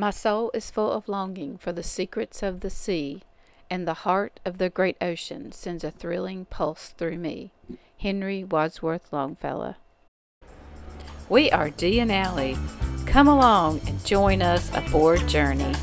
My soul is full of longing for the secrets of the sea, and the heart of the great ocean sends a thrilling pulse through me. Henry Wadsworth Longfellow. We are Dee and Allie. Come along and join us aboard Journey.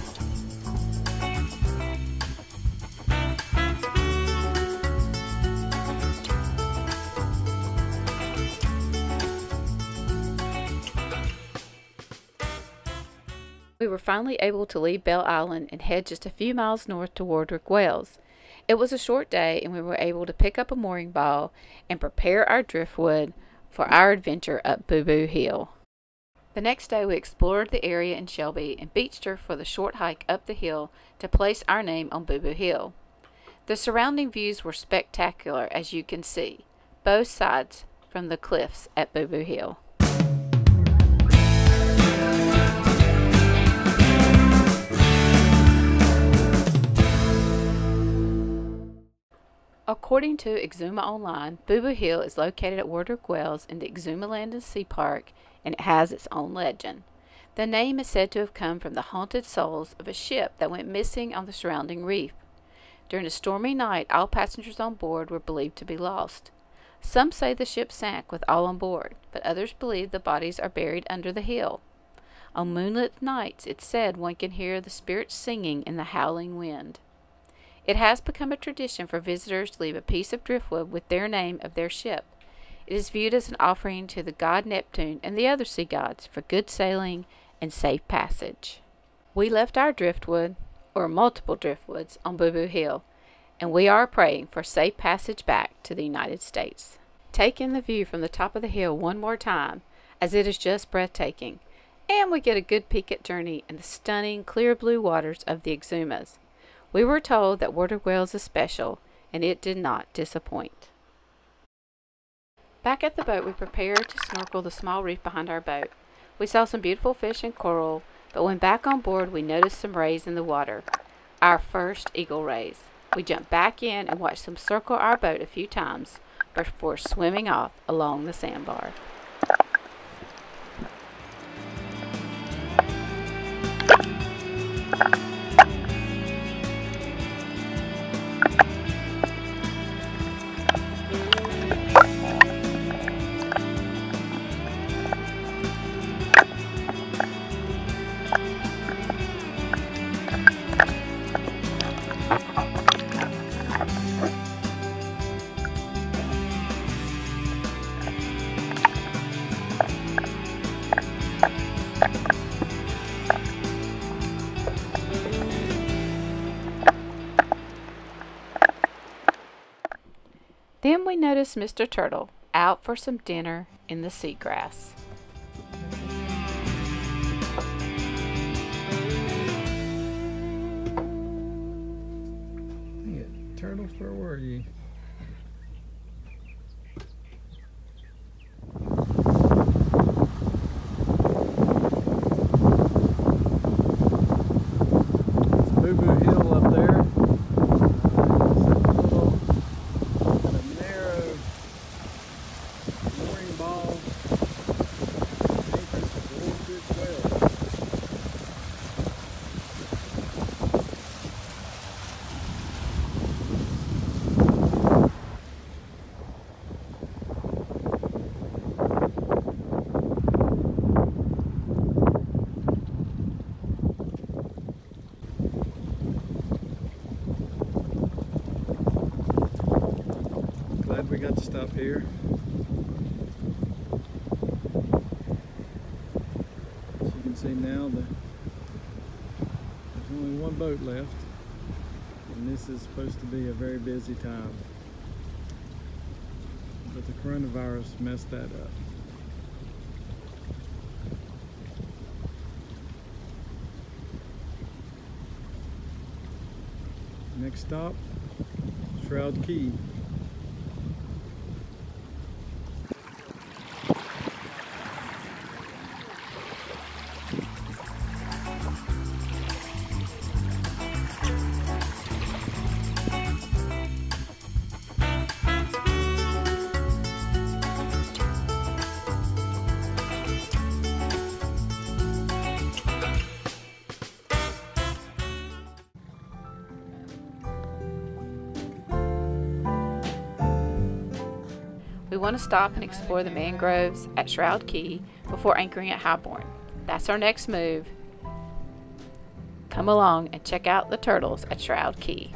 We were finally able to leave Bell Island and head just a few miles north to Wardwick Wells. It was a short day, and we were able to pick up a mooring ball and prepare our driftwood for our adventure up Boo Boo Hill. The next day, we explored the area in Shelby and beached her for the short hike up the hill to place our name on Boo Boo Hill. The surrounding views were spectacular, as you can see, both sides from the cliffs at Boo Boo Hill. According to Exuma Online, Boo Boo Hill is located at Wardwick Wells in the Exuma Land and Sea Park, and it has its own legend. The name is said to have come from the haunted souls of a ship that went missing on the surrounding reef. During a stormy night, all passengers on board were believed to be lost. Some say the ship sank with all on board, but others believe the bodies are buried under the hill. On moonlit nights, it's said one can hear the spirits singing in the howling wind. It has become a tradition for visitors to leave a piece of driftwood with their name of their ship. It is viewed as an offering to the god Neptune and the other sea gods for good sailing and safe passage. We left our driftwood, or multiple driftwoods, on Boo Boo Hill, and we are praying for safe passage back to the United States. Take in the view from the top of the hill one more time, as it is just breathtaking, and we get a good peek at Journey and the stunning clear blue waters of the Exumas. We were told that Water Wells is special, and it did not disappoint. Back at the boat, we prepared to snorkel the small reef behind our boat. We saw some beautiful fish and coral, but when back on board, we noticed some rays in the water. Our first eagle rays. We jumped back in and watched them circle our boat a few times before swimming off along the sandbar. Then we noticed Mr. Turtle out for some dinner in the seagrass. Dang it, turtles, where were you? It's Boo Boo Hill up there. Uh, it's a little kind of narrow mooring ball entrance to Wardwick Wells. Glad we got to stop here. As you can see now, the, there's only one boat left, and this is supposed to be a very busy time. But the coronavirus messed that up. Next stop, Shroud Cay. We want to stop and explore the mangroves at Shroud Cay before anchoring at Highbourne. That's our next move. Come along and check out the turtles at Shroud Cay.